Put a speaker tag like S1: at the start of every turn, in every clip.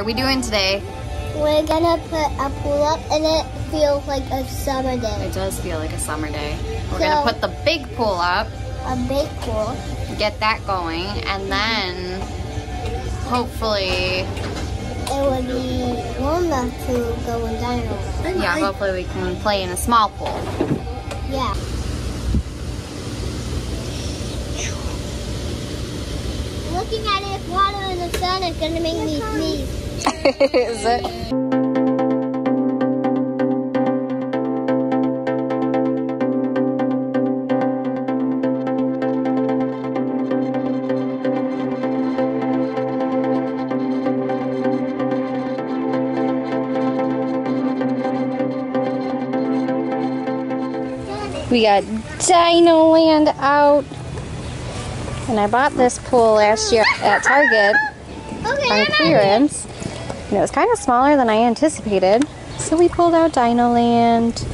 S1: are we doing today?
S2: We're gonna put a pool up and it feels like a summer day.
S1: It does feel like a summer day. We're
S2: So-
S1: gonna put the big pool up,
S2: A big pool.
S1: get that going, and then hopefully,
S2: It would be warm enough to go in dino.
S1: yeah, hopefully we can play in a small pool.
S2: Yeah. Looking at it, water in the sun is gonna make me sneeze.
S1: Is it? We got Dino Land out. And I bought this pool last year at Target
S2: Okay,
S1: on clearance. And it was kind of smaller than I anticipated. So we pulled out Dino Land.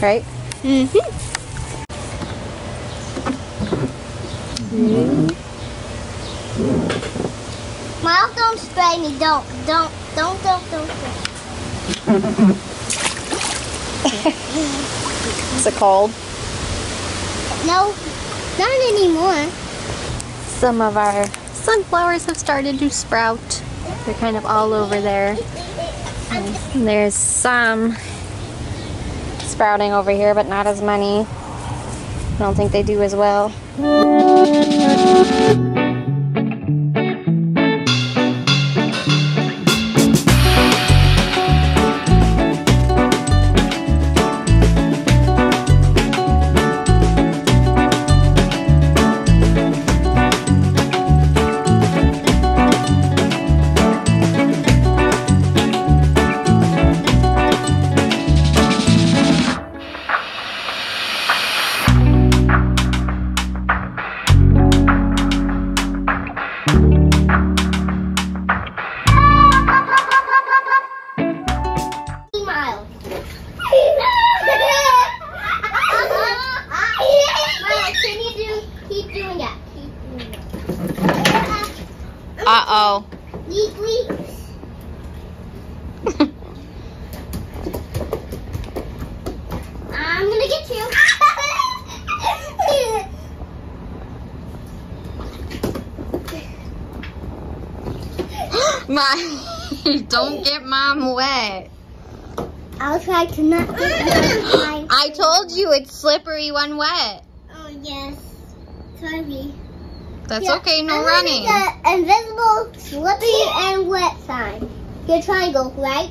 S1: Right?
S2: Mm-hmm. Miles, don't spray me. Don't, don't, don't, don't, don't. don't.
S1: Is it cold?
S2: No, not anymore.
S1: Some of our sunflowers have started to sprout. They're kind of all over there. And there's some sprouting over here, but not as many. I don't think they do as well.
S2: That.
S1: Uh-oh.
S2: I'm gonna get you.
S1: My, don't get mom wet.
S2: I'll try to not get my
S1: I told you it's slippery when wet.
S2: Oh yes, sorry.
S1: That's
S2: Yeah,
S1: okay, no
S2: I'm
S1: running.
S2: gonna The invisible, slippy, and wet sign. Your triangle, right?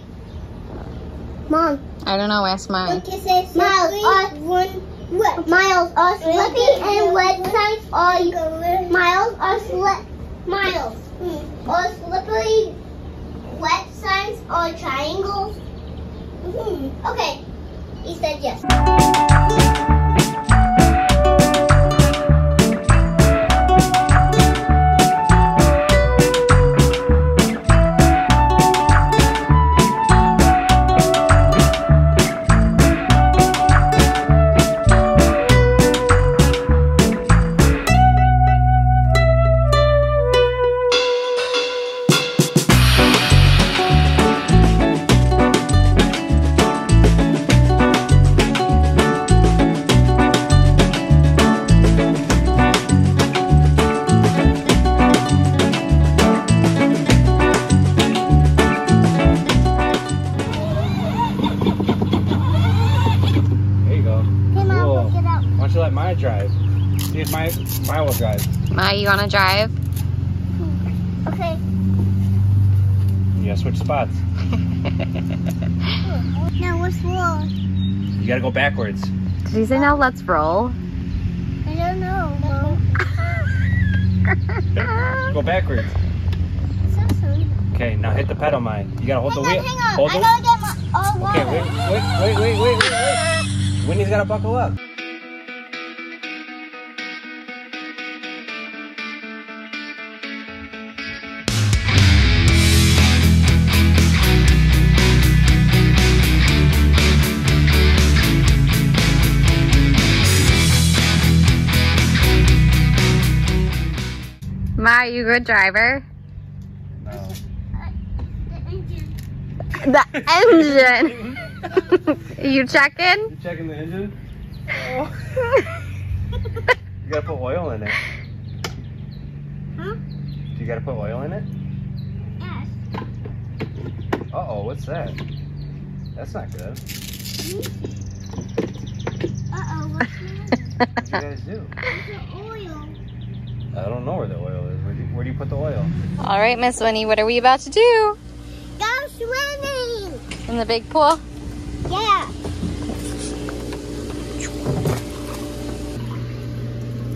S2: Mom,
S1: I don't know, ask mine.
S2: what you say? Miles, are one wet. Miles are slippy and wet signs are miles are slip. Miles are slippery. Wet signs are triangles. Mhm. Okay, he said yes.
S3: Why don't you let Maya drive? See if Maya, Maya will drive.
S1: Ma, you wanna drive?
S2: Okay.
S3: You gotta switch spots.
S2: Now what's wrong?
S3: You gotta go backwards.
S1: Did you say now let's roll?
S2: I don't know, Mom.
S3: Go backwards. Okay, now hit the pedal, Maya. You gotta hold
S2: Hang
S3: the
S2: on,
S3: wheel.
S2: hang on.
S3: Hold
S2: I
S3: the.
S2: gotta get my all water.
S3: Okay, wait, wait, wait, wait, wait, wait, wait. Winnie's gotta buckle up.
S1: Are you a good driver? No. The engine. the engine. you checking?
S3: You checking the engine? You gotta put oil in it.
S2: Huh?
S3: Do you gotta put oil in it?
S2: Yes.
S3: Uh oh, what's that? That's not good.
S2: Uh oh, what's that?
S3: what do you guys do?
S2: It's oil.
S3: I don't know where the oil is. Where do you, where do you put the oil?
S1: All right, Miss Winnie, what are we about to do
S2: Go swimming!
S1: in the big pool?
S2: Yeah.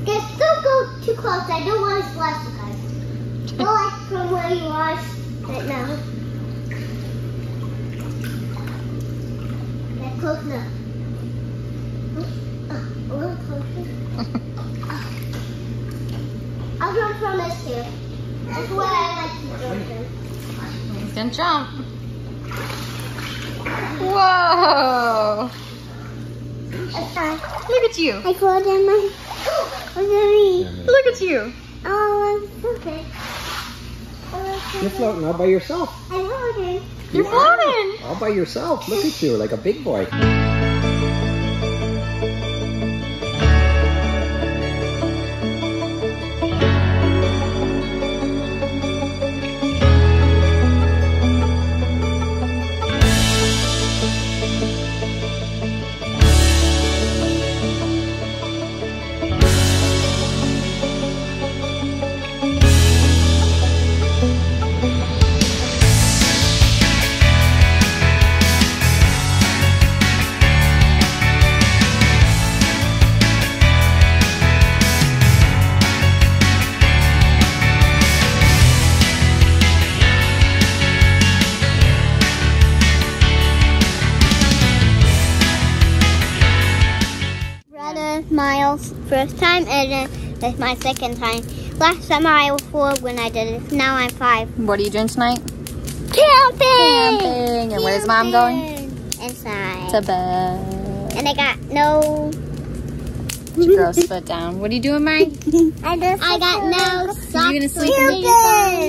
S2: Just don't go too close. I don't want to splash you guys. Go like from where you are right now. Get close enough. Uh, a little closer. Uh, I'll jump from. That's where I like to jump from.
S1: He's gonna jump. Whoa!
S2: It's fine.
S1: Look at you.
S2: I called in my. Look at me.
S1: Look at you.
S2: Oh, I'm okay.
S4: Oh, You're floating all by yourself.
S2: I'm floating.
S1: You're floating.
S4: All by yourself. Look at you, like a big boy.
S2: First time and then that's my second time. Last time I was four when I did it. Now I'm five.
S1: What are you doing tonight?
S2: Camping!
S1: Camping. And where's mom going?
S2: Inside.
S1: To bed.
S2: and I got no.
S1: Your gross foot down. What are you doing, Mike?
S2: I just. I got no.
S1: socks. You're gonna sleep in the